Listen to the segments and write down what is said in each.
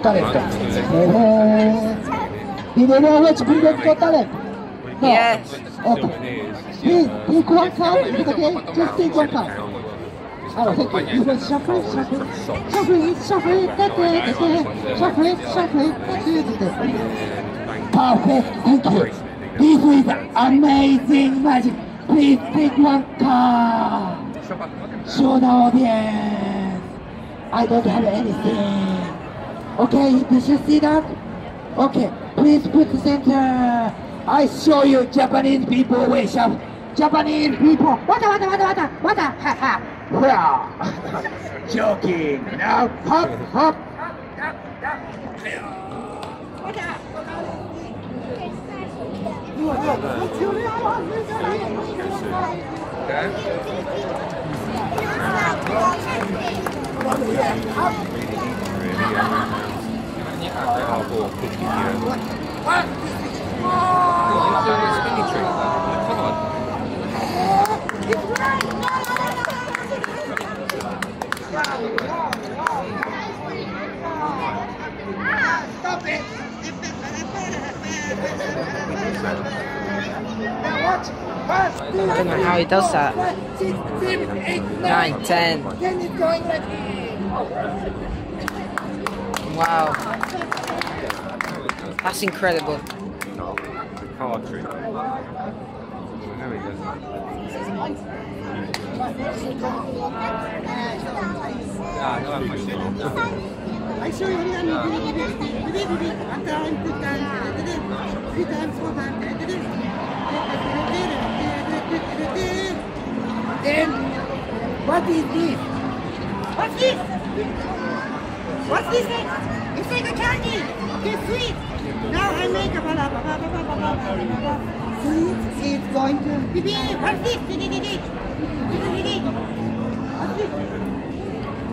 talent. He didn't know which previous got talent. No. Yes. Okay. He one card, okay? Just take one card. Oh, thank you. You want shuffle shuffle shuffle shuffle shuffle shuffle da. Perfect, thank you. This is amazing magic. Please take one card. Show the audience. I don't have anything. Okay, did you see that? Okay, please put the center. I show you Japanese people way shuffle. Japanese people. Wata wata wata wata wata. Ha ha. Well, joking. Now hop hop. I'll go up here. What? What? Oh, he's doing. Come on. Stop it! I don't know how he does that. 9, 10. Like... Wow. That's incredible. Card trick. There we go. I show you again. One time, two times, three times, four times. Then, what is this? What's this? What's this? It's like a candy. It's sweet. Now I make a blah. Sweet is going to Bibi, what's this? This?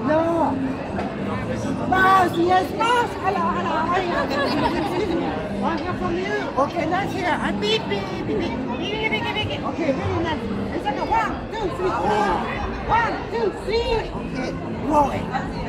No. Mouse, yes, mouse. Hello, hello. I hear from you. Okay, nice here. I beep, beep, beep, beep, beep, beep, beep, beep. Okay, very nice. It's like a one, two, three, four. One, two, three. Okay, rolling.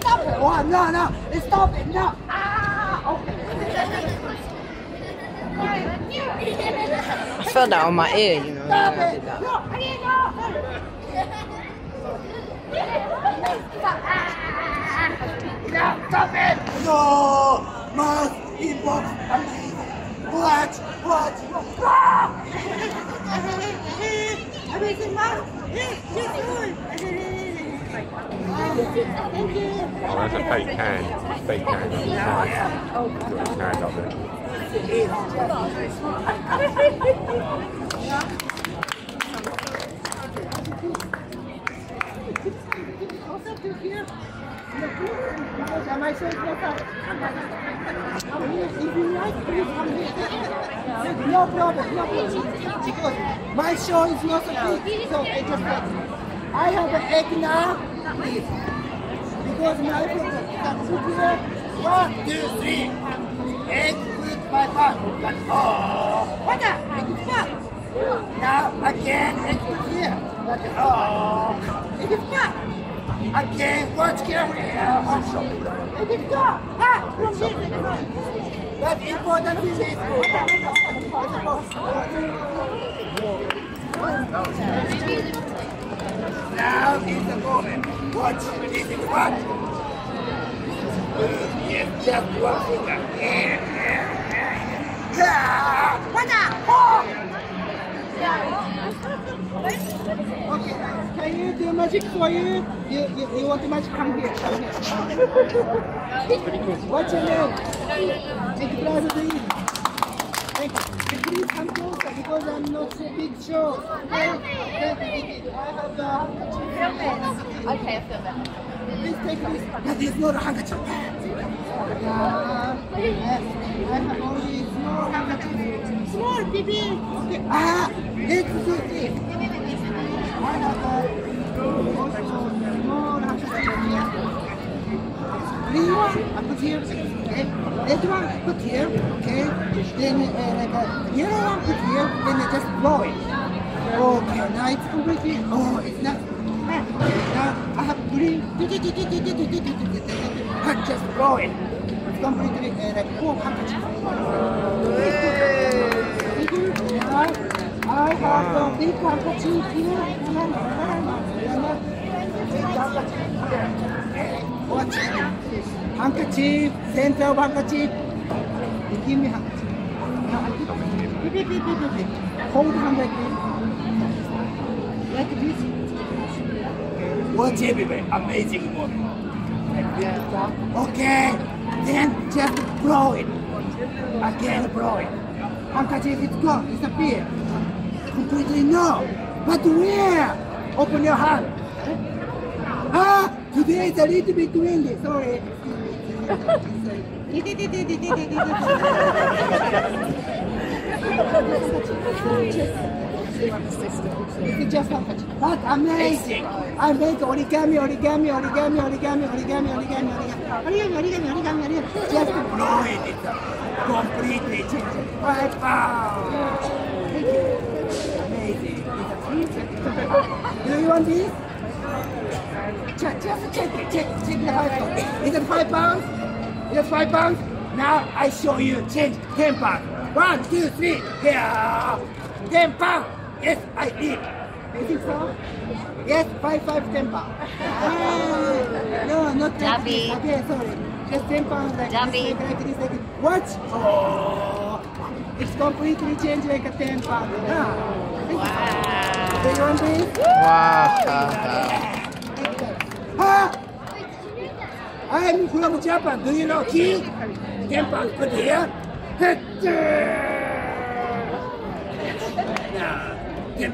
Stop it. No, no. Stop it, no. I felt that on my ear, you know. Stop I. No, I need no. No, stop it. No. Mouse, inbox, amazing. Watch, watch. Ah! Amazing mouse. Yes, yes, good. Oh, that's a fake hand. Fake hand on the side. Got you. No problem, no problem. Because my show is not so big, so I just I have an egg now, please. Because my computer, one, two, three, and with my phone. But, oh, what the fuck? Now again, and with here. But, oh, it is. Again, what's careful here? It is fuck. Ah, from here, But important is it. What? Now is the moment. Watch. This is what. Yes, just one finger. What the? Oh! Okay, can you do magic for you? You, you, you want the magic? Come here. Come here. What's your name? Thank you, because I'm not so big show. Okay? I feel better. Please take this. That is not a handkerchief. Yeah. Yes. I have only small handkerchief. Small, baby. Okay. Ah, let's do this. I have a small. Green one, I put here. Okay. Red one, put here. Okay. Then uh, like a yellow one, put here. Then I just blow it. Okay, now it's completely. Oh, it's not. Now I have green. I just blow it. It's completely uh, like four handkerchief. I have a big handkerchief here. Handkerchief, center of handkerchief. Give me handkerchief. Put beep, beep, beep, beep, beep, beep. Hold hand like this. Like this. Watch everywhere. Amazing moment. Okay. Then just blow it. Again blow it. Handkerchief is gone. Disappear. Completely no. But where? Open your hand. Ah, today is a little bit windy. Sorry. Just handkerchief. But amazing. I origami, origami, origami, origami, origami, origami, origami, origami, origami, origami. Just blow it. It's a completely you. Amazing. Do you want this? Check, just check check, check the five pounds. Is it five pounds? Is it five pounds? Now I show you change ten pounds. One, two, three, here. Ten pounds. Yes, I did. You think so? Yes, five, five, ten pounds. Ah, no, not ten. Duffy. Okay, sorry. Just ten pounds like Duffy. this, like this, like this. What? Oh, it's completely changed like a ten pound. Ah, wow. Do you want this? Wow. Ah! I'm from Japan. Do you know? Ten pounds put here. Now,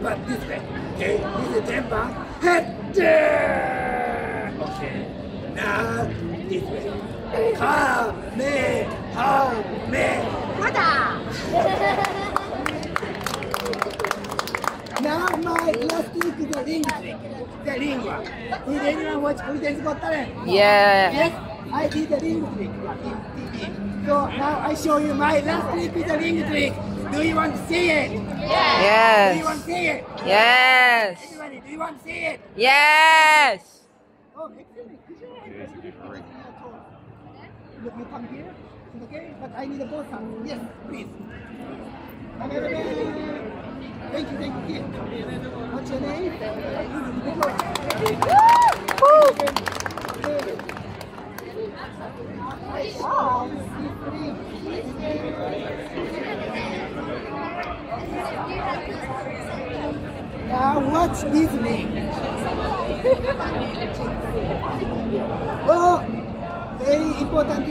pounds this way. Okay, this is pounds. Okay. Now this way. Ha me ha me. Now my last is the ring trick. The ring. Did anyone watch Britain's Got Talent? Yeah. Yes, I did the ring trick in TV. So now I show you my last trick is the ring trick. Do you want to see it? Yes. Do you want to see it? Yes. Everybody, do you want to see it? Yes. Oh, excellent. You Look, you come here. Okay, but I need a both hands. Yes, please. What's your name? Disney. well, oh, very important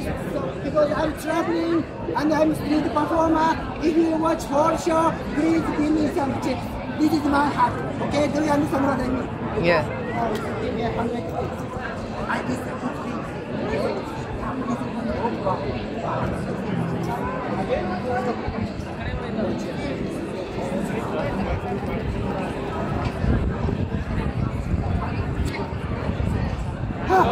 because I'm traveling and I'm street performer. If you watch whole show, please give me some tips. This is my hat. Okay, do you understand what I mean? Yeah. Uh, give me a hundred tips. I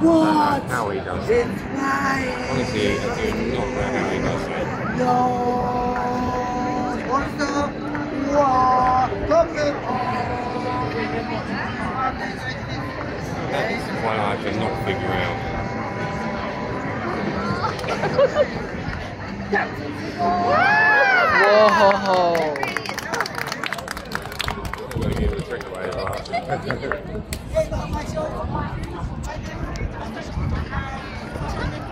the good things. What? How he does it. It's nice. Honestly, I do not know how he does it. No. Also, wow. Come here. That's one I cannot figure out. Whoa. I'm going to give it a trick away